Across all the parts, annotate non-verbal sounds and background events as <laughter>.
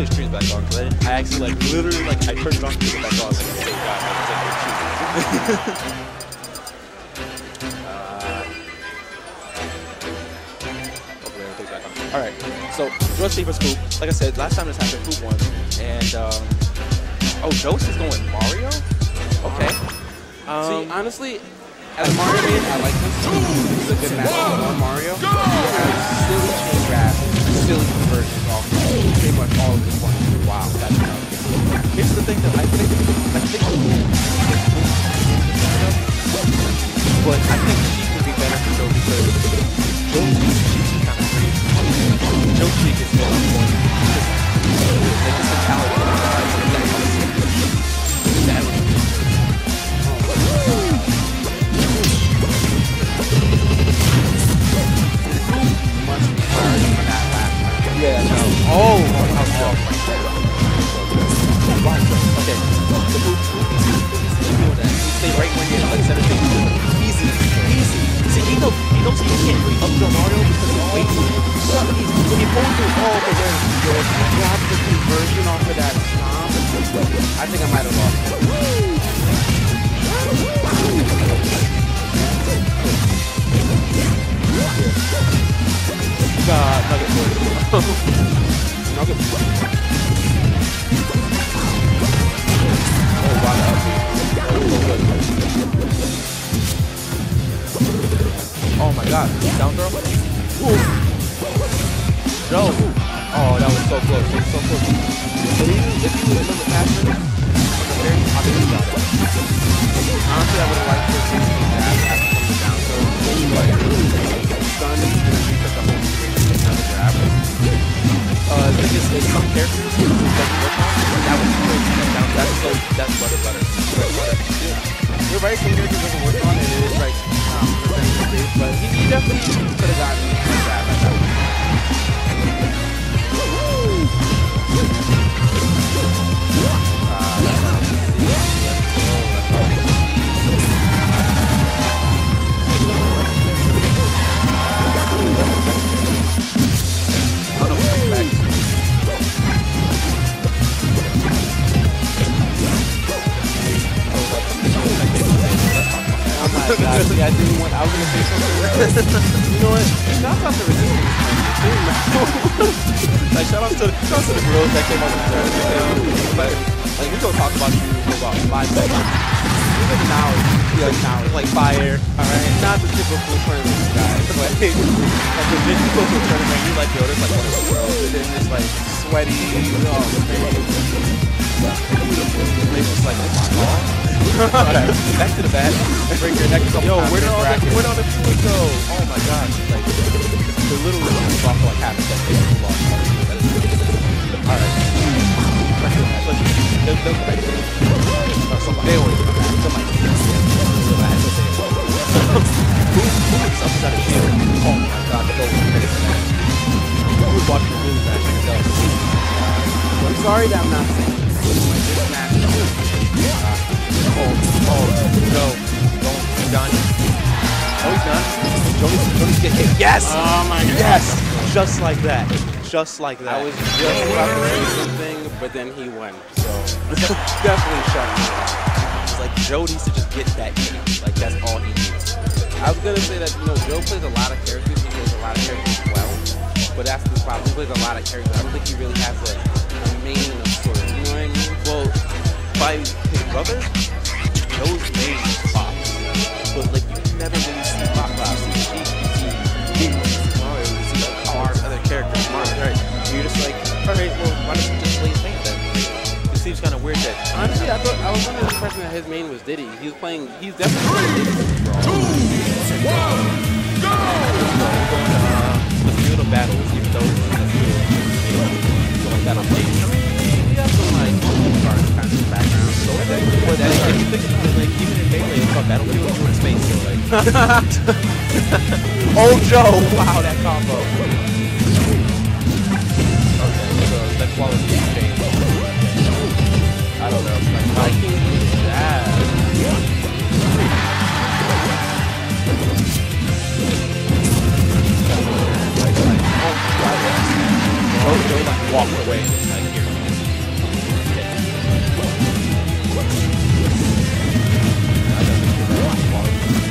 put his streams back on because I, didn't- I actually like literally like I turned it on to put it back on. I was like, oh god, I was like, Hopefully everything's back on. All right, so George Stevens Coop. Like I said, last time this happened, Coop won, and um, oh, Jose is going Mario. Okay. Um, See, honestly, as a Mario man, I like this. This is a good match for Mario. He has silly chain grabs, silly conversions off pretty much all of his points. Wow, that's nuts. Here's the thing though, I think I think but I think Sheik Oh, that. My god, down throw? Ooh. Joe. Oh, that was so close. Was so close. Even if you would have him, I think he got it. Honestly, I would have liked to grab after the down throw. But stun Uh, the thing is, is some characters that work on, that was great. That, that, that's so, that's butter butter. Butter butter. You're right, some characters doesn't work on it. It is like, um, but he, he definitely could have gotten a grab at that I didn't want, I was gonna say something. <laughs> you know what? Shout out to Resistance. <laughs> like, shout out to, shout out to the girls that came on the tournament. Like, like, we gonna talk about you for about five seconds. Even now, yeah, now, like fire, alright? Not the typical tournament guy, but <laughs> like, like legit, you go to a tournament, you like, yo, there's like one of the girls, and then it's like sweaty, oh, They just like, oh, Alright, back to the bat. Break your neck a Yo, where did all the- bracket. where did all the food go? Oh my gosh. Like, the little off for like half a second. They just lost. Alright. Back to the match. Let's, they'll, they'll come back. Or somebody. They always come back. Somebody. Yeah. I had to say it. Who, who is up inside a shield? Oh my god, the goal. Who was watching the movie match myself? I'm sorry that I'm not saying Oh my god. Yes! Just like that. Just like that. I was just about to say something, but then he won. So <laughs> definitely shut me down. It's like Joe needs to just get that hit. Like that's all he needs. I was gonna say that you know Joe plays a lot of characters. He plays a lot of characters well, but that's the problem. He plays a lot of characters. I don't think he really has a, a main story. You know what I mean? Well, by his brother, Joe's main is Pop. But like you never really see Pop alright, well, why don't you just play his name then? It seems kind of weird that Honestly, I thought I was under the impression that his main was Diddy. He was playing. He's definitely playing Diddy. the field of battles, even though it's in the field, you know, going battle stage. He got some like cards kind of in the background. So But that, if you think it, like, even in Melee, it's called Battlefield, you're in space, so like... <laughs> oh, Joe! Wow, that combo. I don't know. My liking is like walked away this.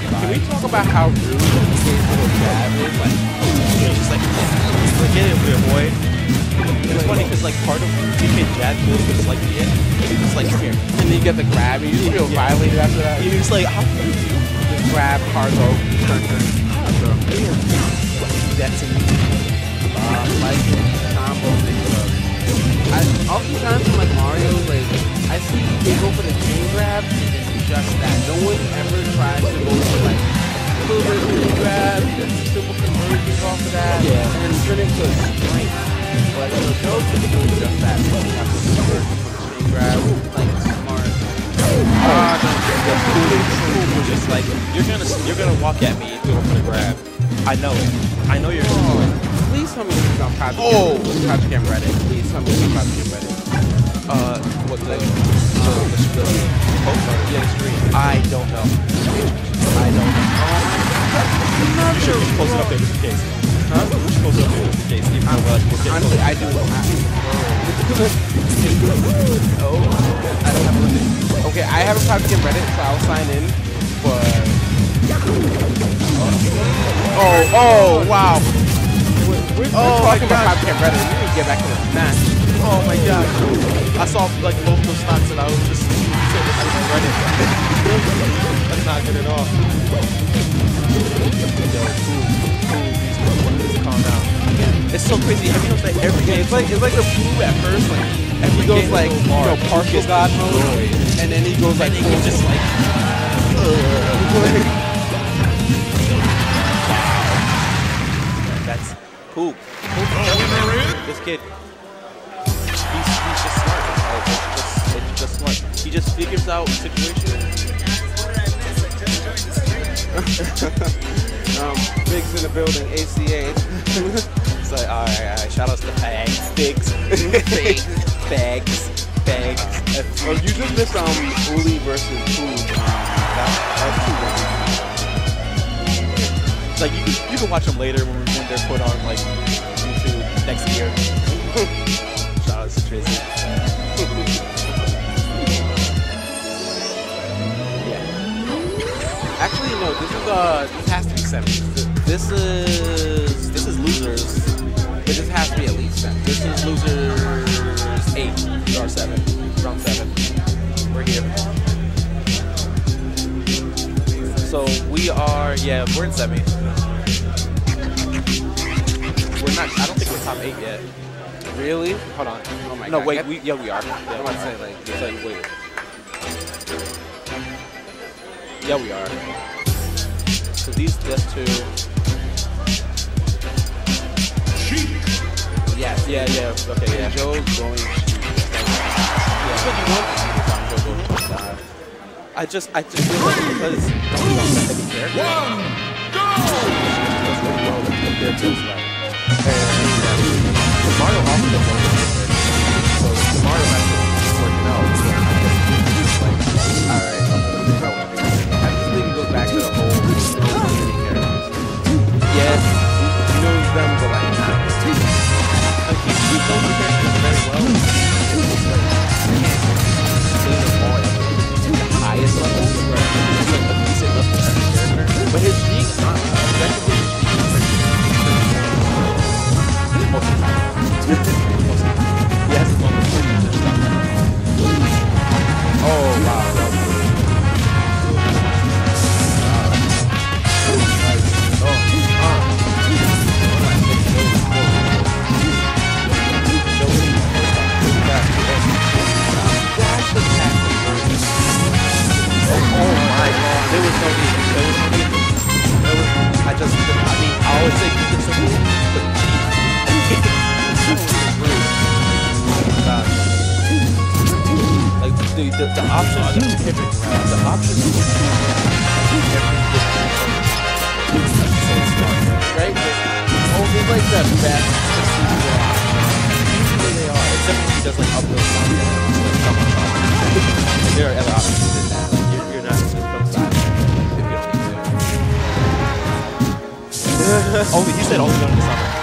Can we talk about how rude this little jab is? Like, you know, just like, forget it, we avoid. It's funny because like part of DK jab feels just like the end. It's like here. and then you get the grab, and you just feel Yeah. violated after that. You're just like, how can you do The grab, cargo, turn, turn. that to me? Uh, like combo big love. I oftentimes in like Mario, like I see they go for the chain grab and it's just that. No one ever tries to go for like a little bit of chain grab, simple conversions off of that, Yeah. and then turn it into a the cool, cool was just like you're gonna you're gonna walk at me go for the grab. I know it. I know you're gonna do it. Please tell me this is on Project Oh. Cam- Project Cam Reddit. Please tell me this is on Project Cam Reddit. Uh, what the the the, the post on the stream? I don't know. I don't know. You should just post it up there just in case. Huh? You should post it up there just in case. Even though like, we're Honestly, I do. oh, I don't have a limit. Okay, I have a Project Cam Reddit, so I'll sign in. But oh, oh, wow. We're, we're, Oh we're talking about. Project Cam Reddit. We need to get back to the match. Oh my god. I saw like both those spots and I was just Reddit. <laughs> That's not good at all. Yo, cool, cool, It's so crazy. Noticed that every game it's like it's like a flu at first. Like Every he goes like so you know partial god mode, and then he goes like and he just like <laughs> that's Poob. This kid, he's, he's just smart. Like, it's just, it's just smart. He just figures out situations. <laughs> um, Biggs in the building, ACA. <laughs> It's like, all right, all right. Shout outs to Bags, Bigs, Bags, <laughs> Bags, Bags. Oh, you just missed um Uli versus Food. That, that's too like you can, you can watch them later when, when they're put on like YouTube next year. <laughs> Shout out to Trizzy. <laughs> yeah. Actually, no. This is uh, this has to be seven. This is this is losers, but this has to be at least seven. This is losers eight or seven, round seven. We're here. So we are, yeah, we're in semi. We're not. I don't think we're top eight yet. Really? Hold on. Oh my no, God. wait. We yeah, we are. Yeah, I'm about to say like, yeah. like, wait. Yeah, we are. So these, that's two. Yes. Yeah, yeah. Okay, yeah. Joe's going. That's what you want to see this on Joe Boy. I just, I just feel like because he's on the heavy character. One, go! Does really well compared to his like. And Mario also does well with it. So the Mario there was no need. There was no need. There was, I just, I mean, I always say keep it simple, but Like the, the, the options, the pivot round, the options every different. Right? He's like the best they are, except he does like upload content, like there are other options to that. You're, you're not only he said only during the summer.